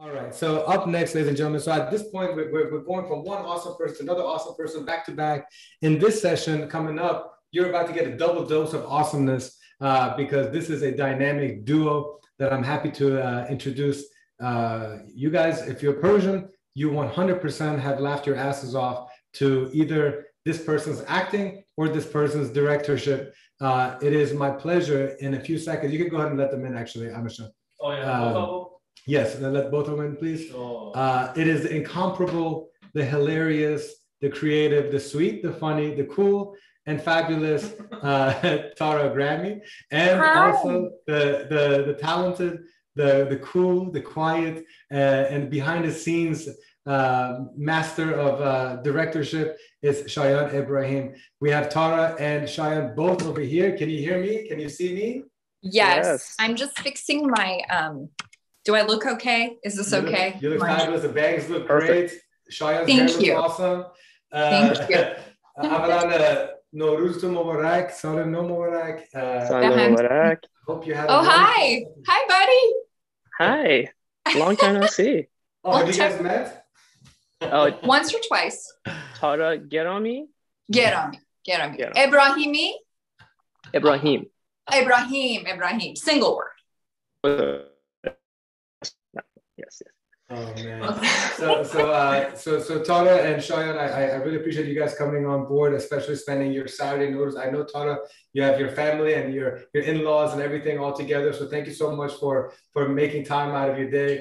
All right. So up next, ladies and gentlemen. So at this point, we're, we're going from one awesome person to another awesome person back to back. In this session coming up, you're about to get a double dose of awesomeness uh, because this is a dynamic duo that I'm happy to uh, introduce. Uh, you guys, if you're Persian, you 100% have laughed your asses off to either this person's acting or this person's directorship. Uh, it is my pleasure in a few seconds. You can go ahead and let them in, actually, Amisha. Oh, yeah. Yes, then let both of them in, please. Oh. Uh, it is incomparable, the hilarious, the creative, the sweet, the funny, the cool, and fabulous uh, Tara Grammy, and Hi. also the, the the talented, the the cool, the quiet, uh, and behind the scenes uh, master of uh, directorship is Shayan Ebrahim. We have Tara and Shayan both over here. Can you hear me? Can you see me? Yes. Yes. I'm just fixing my um do I look okay? Is this you okay? Look, you look fabulous. The bangs look great. Shaya's Thank you. awesome. Uh, Thank you. Avalan, uh, Noruz to Mubarak, Sal No Mubarak. Uh, Mubarak. Hope you have. Oh, hi. Hi, buddy. Hi. Long time no see. Oh, have you guys met? Oh, once or twice. Tara, get on me. Get on me. Get on me. Ebrahim. Ebrahim. Ebrahim. Single word. Yes, yes. Oh man. So so uh, so so Tara and Shayan, I I- I really appreciate you guys coming on board, especially spending your Saturday notice. I know Tara, you have your family and your your in-laws and everything all together. So thank you so much for for making time out of your day.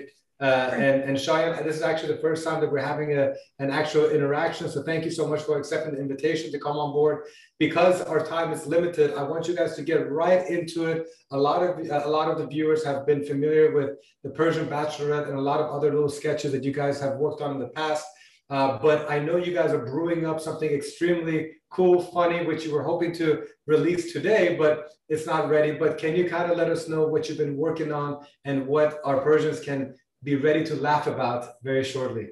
Uh, and and this is actually the first time that we're having a an actual interaction. So thank you so much for accepting the invitation to come on board. Because our time is limited, I want you guys to get right into it. A lot of a lot of the viewers have been familiar with the Persian Bachelorette and a lot of other little sketches that you guys have worked on in the past. Uh, but I know you guys are brewing up something extremely cool, funny, which you were hoping to release today, but it's not ready. But can you kind of let us know what you've been working on and what our Persians can be ready to laugh about very shortly?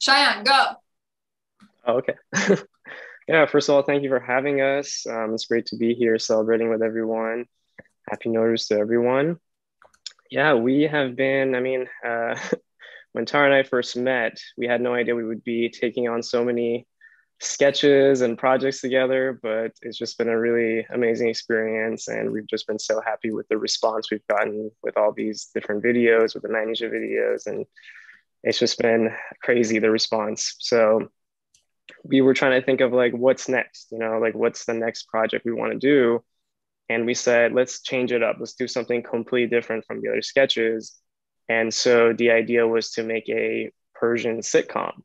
Shayan, go. Oh, okay. yeah, first of all, thank you for having us. Um, it's great to be here celebrating with everyone. Happy Nowruz to everyone. Yeah, we have been, I mean, uh, when Tara and I first met, we had no idea we would be taking on so many sketches and projects together, but it's just been a really amazing experience. And we've just been so happy with the response we've gotten with all these different videos, with the Manijeh videos. And it's just been crazy, the response. So we were trying to think of like, what's next? You know, like, what's the next project we want to do? And we said, let's change it up. Let's do something completely different from the other sketches. And so the idea was to make a Persian sitcom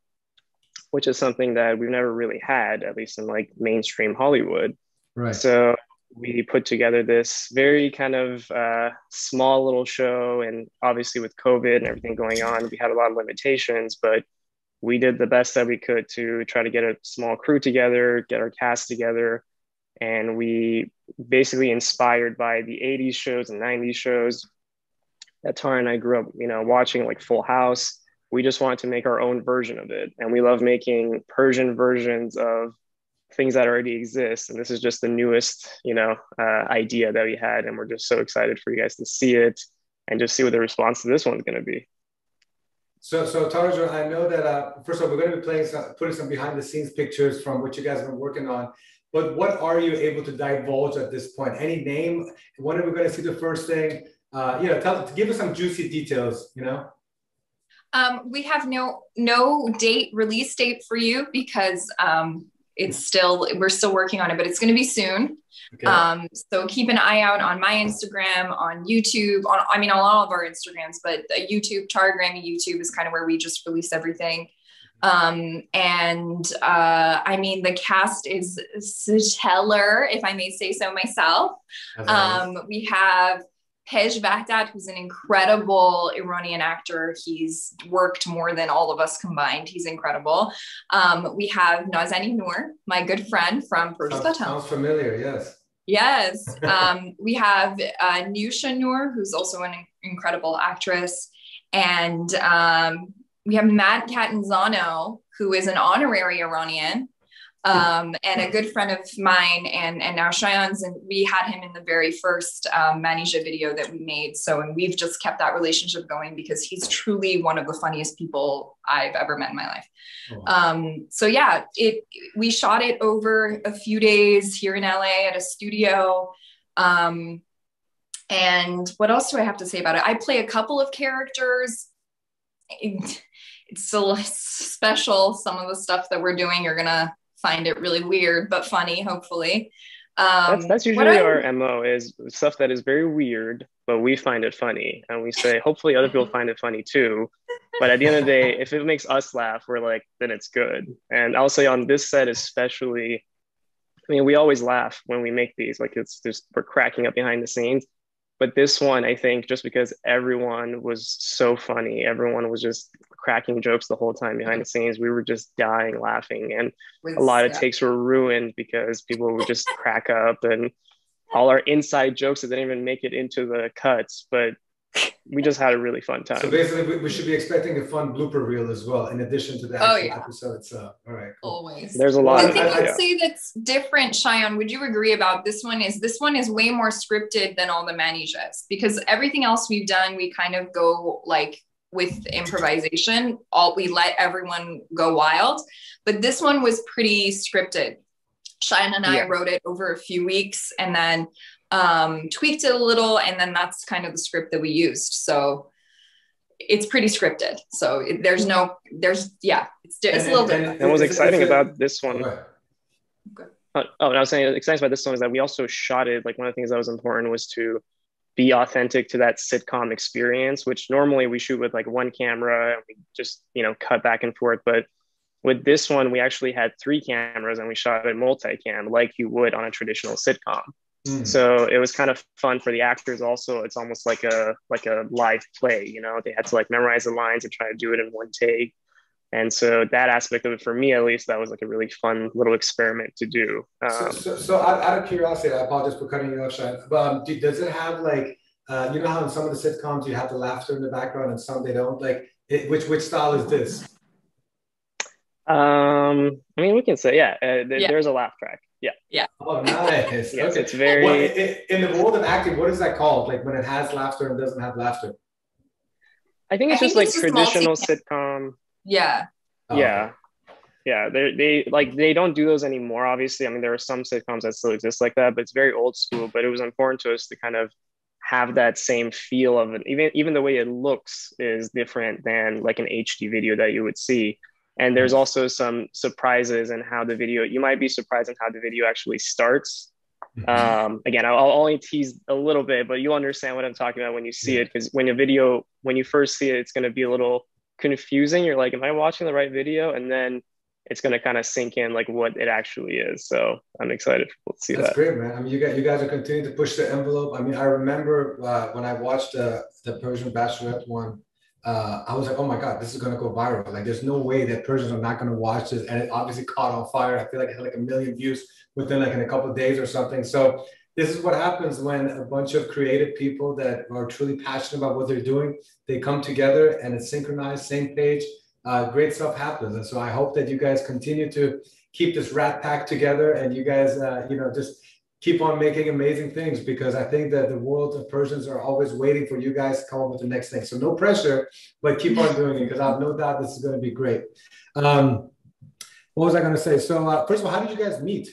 which is something that we've never really had, at least in like mainstream Hollywood. Right. So we put together this very kind of uh, small little show. And obviously, with COVID and everything going on, we had a lot of limitations, but we did the best that we could to try to get a small crew together, get our cast together. And we basically inspired by the 80s shows and 90s shows that Tara and I grew up, you know, watching like Full House we just want to make our own version of it and we love making persian versions of things that already exist and this is just the newest you know uh, idea that we had and we're just so excited for you guys to see it and just see what the response to this one's going to be So, so Tarja, I know that uh, first of all, we're going to be playing some, putting some behind the scenes pictures from what you guys have been working on. But what are you able to divulge at this point? Any name? When are we going to see the first thing? Uh, you know, tell, give us some juicy details. You know. Um, we have no no date release date for you because um it's still we're still working on it, but it's gonna be soon. Okay. Um, so keep an eye out on my Instagram, on YouTube, on I mean on all of our Instagrams, but uh, YouTube, Tara YouTube is kind of where we just release everything. Um, and uh, I mean the cast is stellar, if I may say so myself. Um, we have Pej Vahdat, who's an incredible Iranian actor. He's worked more than all of us combined. He's incredible. Um, we have Nazanin Nour, my good friend from Persia's sounds, sounds familiar. Yes. Yes. Um, we have uh, Nusha Noor, who's also an incredible actress. And um, we have Matt Catanzano, who is an honorary Iranian. Um, and a good friend of mine, and and now Shayan's, and we had him in the very first um, Manijeh video that we made. So, and we've just kept that relationship going because he's truly one of the funniest people I've ever met in my life. Oh. Um, so yeah, it we shot it over a few days here in LA at a studio. Um, and what else do I have to say about it? I play a couple of characters. It, it's still special. Some of the stuff that we're doing, you're gonna find it really weird but funny, hopefully. Um, that's, that's usually I, our mo is stuff that is very weird, but we find it funny, and we say hopefully other people find it funny too. But at the end of the day, if it makes us laugh, we're like, then it's good. And I'll say on this set especially, I mean, we always laugh when we make these. Like it's just we're cracking up behind the scenes. But this one, I think, just because everyone was so funny, everyone was just cracking jokes the whole time behind the scenes. We were just dying laughing, and a lot of takes were ruined because people would just crack up, and all our inside jokes that didn't even make it into the cuts. But we just had a really fun time. So basically, we, should be expecting a fun blooper reel as well, in addition to the oh, yeah. episode itself. All right, cool. always. There's a lot. The thing I'd say that's different, Shayan. Would you agree about this one? Is this one is way more scripted than all the Manijehs because everything else we've done, we kind of go like with improvisation. All we let everyone go wild, but this one was pretty scripted. Shayan and I yeah. wrote it over a few weeks, and then um, tweaked it a little, and then that's kind of the script that we used. So it's pretty scripted. So it, there's no, there's yeah, it's, it's and, a little different. And what's exciting about this one? Okay. Uh, oh, and I was saying exciting about this one is that we also shot it. Like one of the things that was important was to be authentic to that sitcom experience, which normally we shoot with like one camera and we just you know cut back and forth. But with this one, we actually had three cameras and we shot it multicam like you would on a traditional sitcom. Mm. So it was kind of fun for the actors. Also, it's almost like a like a live play. You know, they had to like memorize the lines and try to do it in one take. And so that aspect of it, for me at least, that was like a really fun little experiment to do. Um, so, so, so, out of curiosity, I apologize for cutting you off, Sean. But um, do, does it have like uh, you know how in some of the sitcoms you have the laughter in the background and some they don't? Like, it, which which style is this? Um, I mean, we can say yeah. Uh, th- yeah. There's a laugh track. Yeah. Yeah. Oh, nice. yes, okay. It's very. Well, in the world of acting, what is that called? Like when it has laughter and doesn't have laughter? I think it's I just think like it's traditional sitcom. Yeah. Oh, yeah. Okay. Yeah. They they like they don't do those anymore. Obviously, I mean there are some sitcoms that still exist like that, but it's very old school. But it was important to us to kind of have that same feel of it. Even even the way it looks is different than like an HD video that you would see. And there's also some surprises in how the video, you might be surprised in how the video actually starts. Mm-hmm. Um, again, I'll, I'll, only tease a little bit, but you'll understand what I'm talking about when you see it. Because when a video, when you first see it, it's going to be a little confusing. You're like, am I watching the right video? And then it's going to kind of sink in like what it actually is. So I'm excited for people to see That's that. That's great, man. I mean, you guys, you guys are continuing to push the envelope. I mean, I remember uh, when I watched uh, the Persian Bachelorette one uh, I was like, oh my God, this is going to go viral. Like, there's no way that Persians are not going to watch this. And it obviously caught on fire. I feel like it had like a million views within like in a couple of days or something. So this is what happens when a bunch of creative people that are truly passionate about what they're doing, they come together and it's synchronized, same page. Uh, great stuff happens. And so I hope that you guys continue to keep this rat pack together and you guys, uh, you know, just keep on making amazing things because I think that the world of Persians are always waiting for you guys to come up with the next thing. So no pressure, but keep on doing it because I have no doubt this is going to be great. Um, what was I going to say? So uh, first of all, how did you guys meet?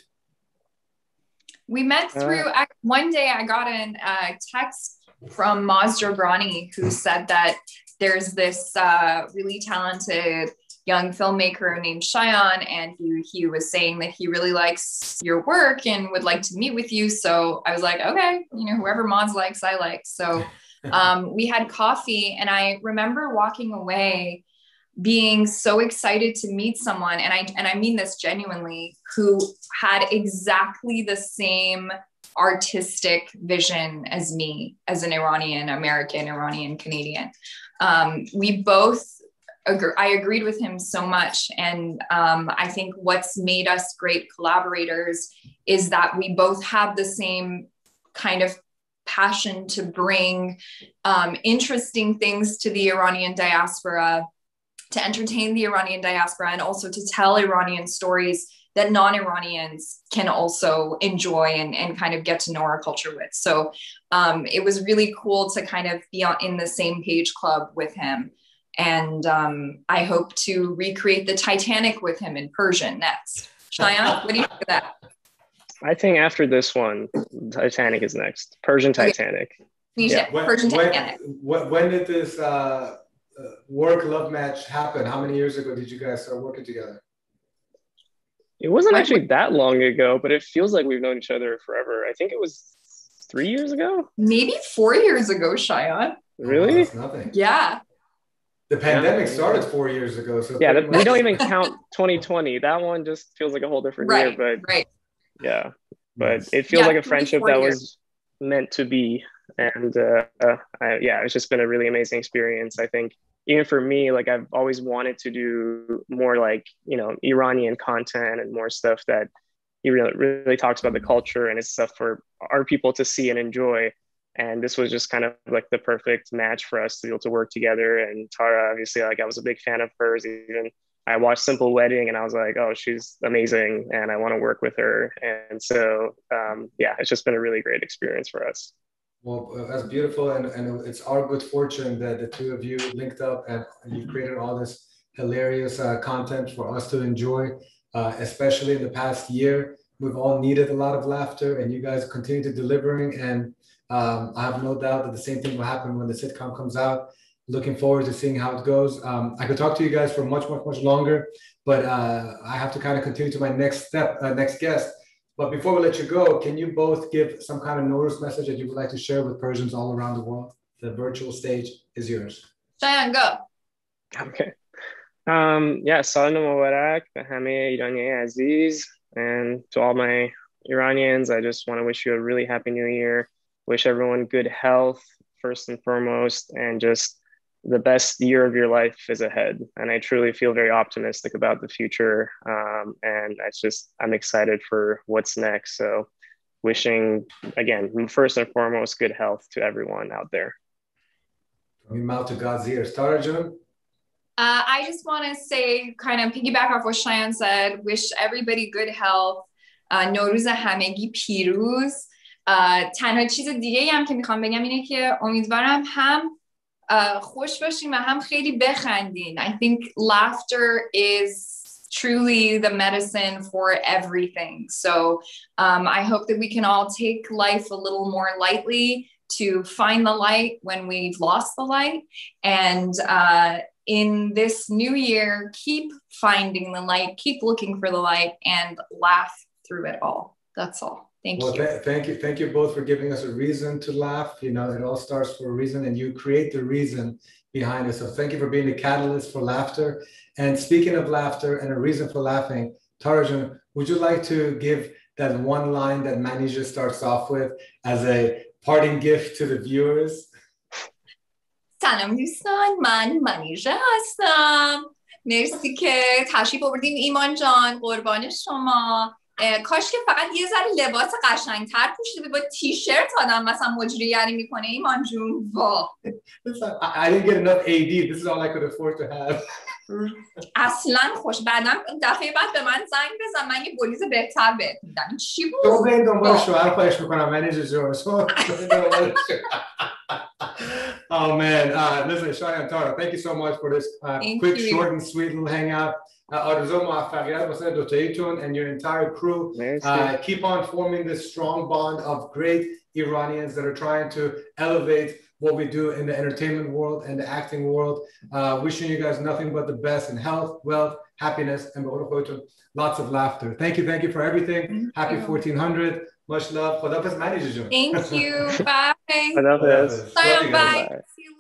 We met uh, through uh, one day. I got a uh, text from Maz Jobrani who said that there's this uh, really talented young filmmaker named Shayan, and he he was saying that he really likes your work and would like to meet with you. So I was like, okay, you know, whoever Maz likes, I like. So um, we had coffee, and I remember walking away being so excited to meet someone and I and I mean this genuinely who had exactly the same artistic vision as me as an Iranian American Iranian Canadian um, we both I agreed with him so much. And um, I think what's made us great collaborators is that we both have the same kind of passion to bring um, interesting things to the Iranian diaspora, to entertain the Iranian diaspora, and also to tell Iranian stories that non-Iranians can also enjoy and, and kind of get to know our culture with. So um, it was really cool to kind of be on, in the same page club with him. And um, I hope to recreate the Titanic with him in Persian next. Shayan, what do you think of that? I think after this one, Titanic is next. Persian Titanic. Okay. Yeah. Persian when, Titanic. When, when did this uh, uh, work love match happen? How many years ago did you guys start working together? It wasn't actually that long ago, but it feels like we've known each other forever. I think it was three years ago. Maybe four years ago, Shayan. Really? Oh, nothing. Yeah. The pandemic yeah. started four years ago. So yeah, the, we don't even count 2020. That one just feels like a whole different right, year. But right. Yeah. But it feels yeah, like a friendship that years. was meant to be. And uh, uh, I, yeah, it's just been a really amazing experience. I think even for me, like I've always wanted to do more like, you know, Iranian content and more stuff that he really, really talks about the culture and it's stuff for our people to see and enjoy. And this was just kind of like the perfect match for us to be able to work together. And Tara, obviously, like I was a big fan of hers. Even I watched Simple Wedding and I was like, oh, she's amazing and I want to work with her. And so, um, yeah, it's just been a really great experience for us. Well, uh, that's beautiful, and, and it's our good fortune that the two of you linked up and you created all this hilarious uh, content for us to enjoy, uh, especially in the past year. We've all needed a lot of laughter, and you guys continue to delivering. And um, I have no doubt that the same thing will happen when the sitcom comes out. Looking forward to seeing how it goes. Um, I could talk to you guys for much, much, much longer, but uh, I have to kind of continue to my next step, uh, next guest. But before we let you go, can you both give some kind of notice message that you would like to share with Persians all around the world? The virtual stage is yours. Shayan, go. Okay. Um, yeah, Salam Mubarak, Hame Irani Aziz, and to all my Iranians, I just want to wish you a really happy new year wish everyone good health first and foremost, and just the best year of your life is ahead. And I truly feel very optimistic about the future. Um, and it's just, I'm excited for what's next. So, wishing, again, first and foremost, good health to everyone out there. From your mouth to God's ears. Uh, I just want to say, kind of piggyback off what Shayan said, wish everybody good health. Uh, تنها چیز دیگه هم که میخوام بگم اینه که امیدوارم هم خوش باشیم و هم خیلی بخندین I think laughter is truly the medicine for everything so um, I hope that we can all take life a little more lightly to find the light when we've lost the light and uh, in this new year keep finding the light keep looking for the light and laugh through it all that's all Thank well, you. Th thank you. Thank you both for giving us a reason to laugh. You know, it all starts for a reason, and you create the reason behind it. So thank you for being the catalyst for laughter. And speaking of laughter and a reason for laughing, Tarajan, would you like to give that one line that Manijeh starts off with as a parting gift to the viewers? سلام دوستان من منیژه هستم مرسی که تشریف آوردین ایمان جان قربان شما کاش که فقط یه ذره لباس قشنگتر پوشیده با تیشرت آدم مثلا مجریگری می‌کنه. ایمان جون وا. I didn't get enough AD this is all I could afford to have. اصلا خوش. بعدم دفعه بعد به من زنگ بزن. من یه بولیز بهتر بهت میدم. چی بود؟ تو به دنبال شوهر خواهش می‌کنم. من جون Oh man, uh, listen, Shayan Tara, thank you so much for this uh, quick, you. short and sweet little hangout. آرزو موفقیت واسه دوتاییتون and your entire crew. Uh, keep on forming this strong bond of great Iranians that are trying to elevate what we do in the entertainment world and the acting world. Uh, wishing you guys nothing but the best in health, wealth, happiness, and lots of laughter. Thank you, thank you for everything. Thank Happy you. 1400. Much love. Thank you. Bye. Bye. Bye. Bye. See you